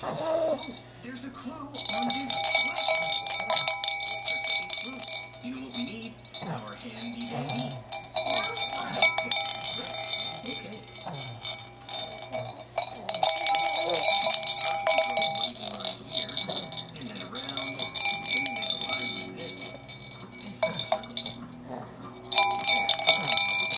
There's a clue on this. You know what we need? Our handy dandy